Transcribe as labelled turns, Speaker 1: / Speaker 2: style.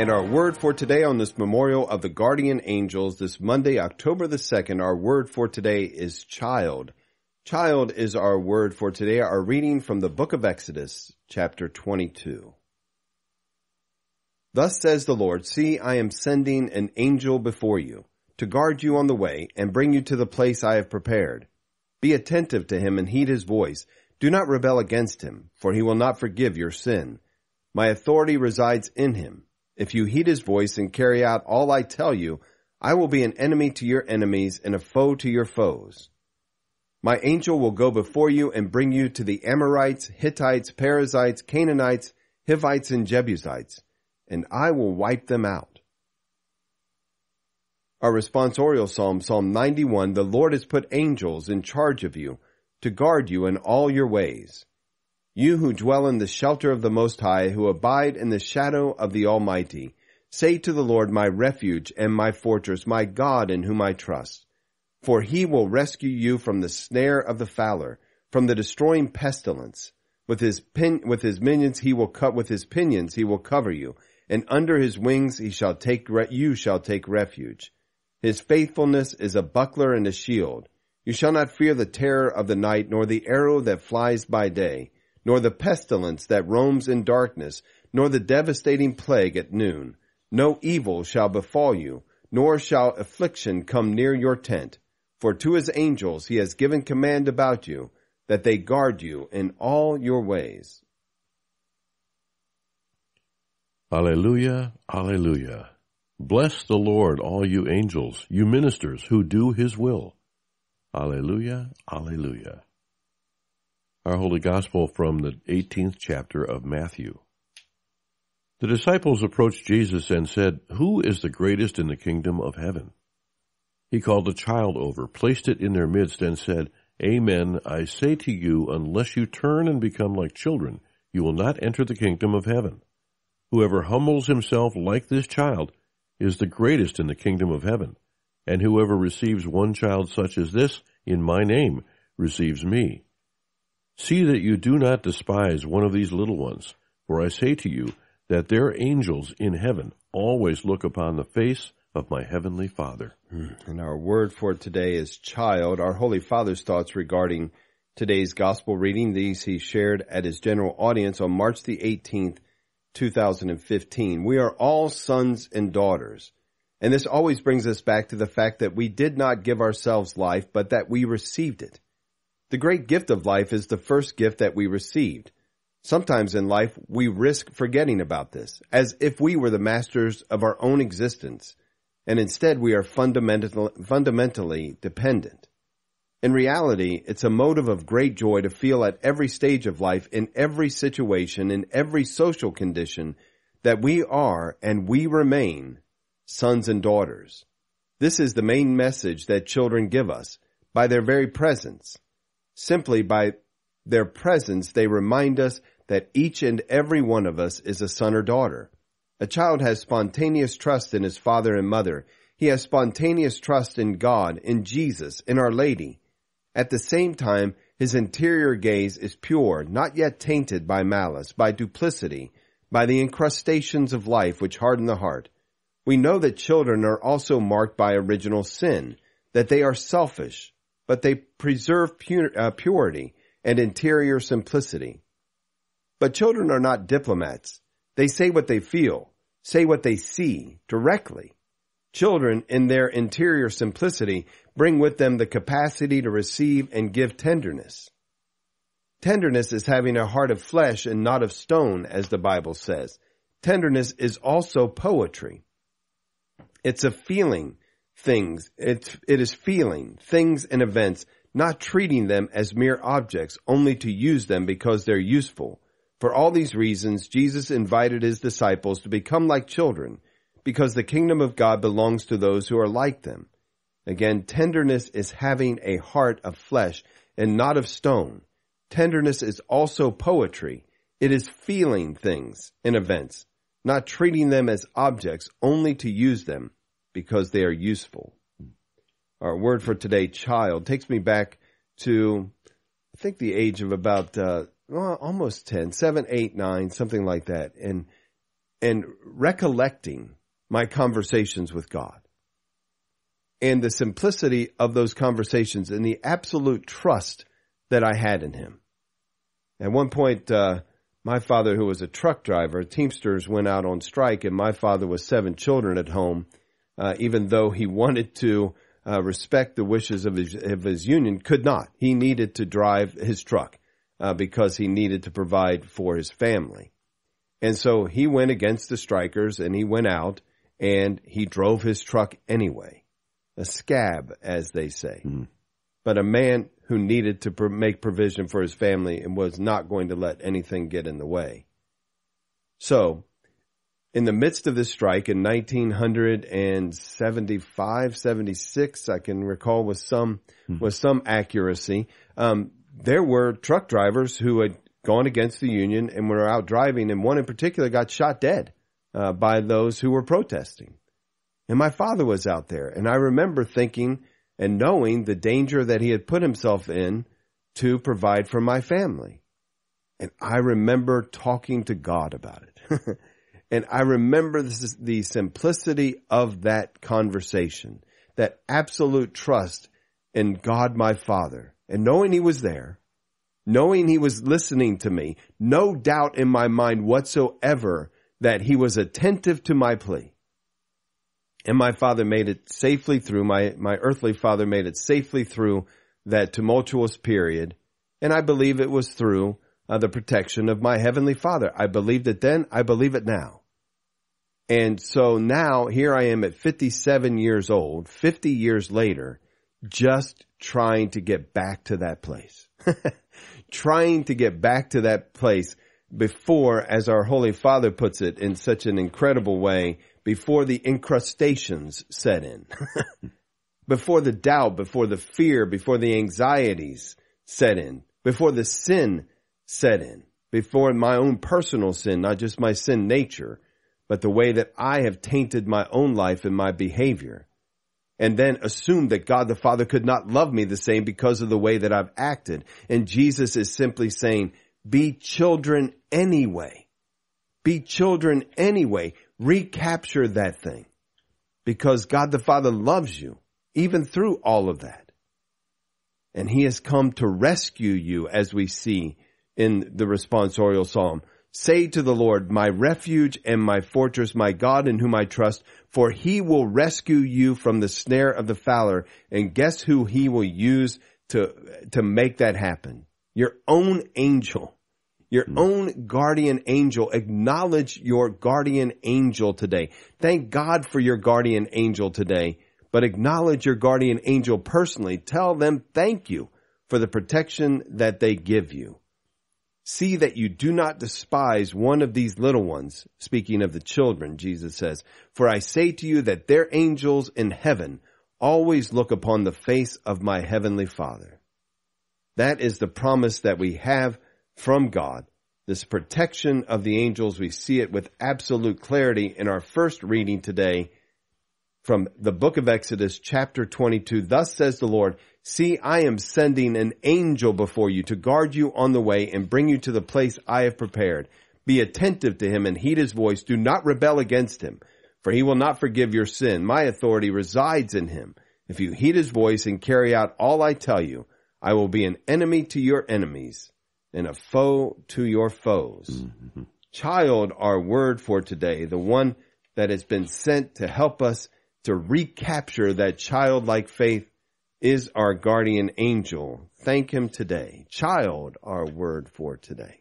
Speaker 1: And our word for today on this memorial of the guardian angels, this Monday, October the 2nd, our word for today is child. Child is our word for today, our reading from the book of Exodus, chapter 22. Thus says the Lord, See, I am sending an angel before you to guard you on the way and bring you to the place I have prepared. Be attentive to him and heed his voice. Do not rebel against him, for he will not forgive your sin. My authority resides in him if you heed his voice and carry out all I tell you, I will be an enemy to your enemies and a foe to your foes. My angel will go before you and bring you to the Amorites, Hittites, Perizzites, Canaanites, Hivites, and Jebusites, and I will wipe them out. Our responsorial psalm, Psalm 91, the Lord has put angels in charge of you to guard you in all your ways. You who dwell in the shelter of the Most High, who abide in the shadow of the Almighty, say to the Lord, my refuge and my fortress, my God in whom I trust. For he will rescue you from the snare of the fowler, from the destroying pestilence. With his pin, with his minions he will cut, with his pinions he will cover you, and under his wings he shall take, you shall take refuge. His faithfulness is a buckler and a shield. You shall not fear the terror of the night, nor the arrow that flies by day, nor the pestilence that roams in darkness, nor the devastating plague at noon. No evil shall befall you, nor shall affliction come near your tent. For to his angels he has given command about you, that they guard you in all your ways.
Speaker 2: Alleluia, Alleluia. Bless the Lord, all you angels, you ministers who do his will. Alleluia, Alleluia. Our Holy Gospel from the 18th chapter of Matthew. The disciples approached Jesus and said, Who is the greatest in the kingdom of heaven? He called a child over, placed it in their midst, and said, Amen, I say to you, unless you turn and become like children, you will not enter the kingdom of heaven. Whoever humbles himself like this child is the greatest in the kingdom of heaven, and whoever receives one child such as this in my name receives me. See that you do not despise one of these little ones, for I say to you that their angels in heaven always look upon the face of my heavenly Father.
Speaker 1: Hmm. And our word for today is child. Our Holy Father's thoughts regarding today's gospel reading, these he shared at his general audience on March the 18th, 2015. We are all sons and daughters. And this always brings us back to the fact that we did not give ourselves life, but that we received it. The great gift of life is the first gift that we received. Sometimes in life, we risk forgetting about this, as if we were the masters of our own existence, and instead we are fundamental, fundamentally dependent. In reality, it's a motive of great joy to feel at every stage of life, in every situation, in every social condition, that we are and we remain sons and daughters. This is the main message that children give us by their very presence. Simply by their presence, they remind us that each and every one of us is a son or daughter. A child has spontaneous trust in his father and mother. He has spontaneous trust in God, in Jesus, in Our Lady. At the same time, his interior gaze is pure, not yet tainted by malice, by duplicity, by the incrustations of life which harden the heart. We know that children are also marked by original sin, that they are selfish, but they preserve uh, purity and interior simplicity. But children are not diplomats. They say what they feel, say what they see directly. Children, in their interior simplicity, bring with them the capacity to receive and give tenderness. Tenderness is having a heart of flesh and not of stone, as the Bible says. Tenderness is also poetry. It's a feeling things. It's, it is feeling things and events, not treating them as mere objects, only to use them because they're useful. For all these reasons, Jesus invited his disciples to become like children, because the kingdom of God belongs to those who are like them. Again, tenderness is having a heart of flesh and not of stone. Tenderness is also poetry. It is feeling things and events, not treating them as objects only to use them because they are useful. Our word for today, child, takes me back to, I think the age of about, uh, well, almost 10, 7, 8, 9, something like that. And and recollecting my conversations with God and the simplicity of those conversations and the absolute trust that I had in him. At one point, uh, my father, who was a truck driver, Teamsters went out on strike, and my father was seven children at home. Uh, even though he wanted to uh, respect the wishes of his, of his union, could not. He needed to drive his truck uh, because he needed to provide for his family. And so he went against the strikers and he went out and he drove his truck anyway. A scab, as they say. Mm. But a man who needed to make provision for his family and was not going to let anything get in the way. So, in the midst of this strike in 1975, 76, I can recall with some, mm. with some accuracy, um, there were truck drivers who had gone against the union and were out driving, and one in particular got shot dead uh, by those who were protesting. And my father was out there, and I remember thinking and knowing the danger that he had put himself in to provide for my family. And I remember talking to God about it. and I remember this, the simplicity of that conversation, that absolute trust in God my Father, and knowing he was there, knowing he was listening to me, no doubt in my mind whatsoever that he was attentive to my plea. And my father made it safely through, my, my earthly father made it safely through that tumultuous period. And I believe it was through uh, the protection of my heavenly father. I believed it then, I believe it now. And so now here I am at 57 years old, 50 years later, just trying to get back to that place. trying to get back to that place before, as our Holy Father puts it in such an incredible way, before the incrustations set in, before the doubt, before the fear, before the anxieties set in, before the sin set in, before my own personal sin, not just my sin nature, but the way that I have tainted my own life and my behavior. And then assume that God the Father could not love me the same because of the way that I've acted. And Jesus is simply saying, be children anyway. Be children anyway recapture that thing because God the Father loves you even through all of that. And he has come to rescue you as we see in the responsorial psalm. Say to the Lord, my refuge and my fortress, my God in whom I trust, for he will rescue you from the snare of the fowler. And guess who he will use to, to make that happen? Your own angel your mm. own guardian angel. Acknowledge your guardian angel today. Thank God for your guardian angel today, but acknowledge your guardian angel personally. Tell them thank you for the protection that they give you. See that you do not despise one of these little ones. Speaking of the children, Jesus says, for I say to you that their angels in heaven always look upon the face of my heavenly Father. That is the promise that we have from God. This protection of the angels, we see it with absolute clarity in our first reading today from the book of Exodus chapter 22. Thus says the Lord, see, I am sending an angel before you to guard you on the way and bring you to the place I have prepared. Be attentive to him and heed his voice. Do not rebel against him, for he will not forgive your sin. My authority resides in him. If you heed his voice and carry out all I tell you, I will be an enemy to your enemies and a foe to your foes. Mm-hmm. Child, our word for today, the one that has been sent to help us to recapture that childlike faith is our guardian angel. Thank him today. Child, our word for today.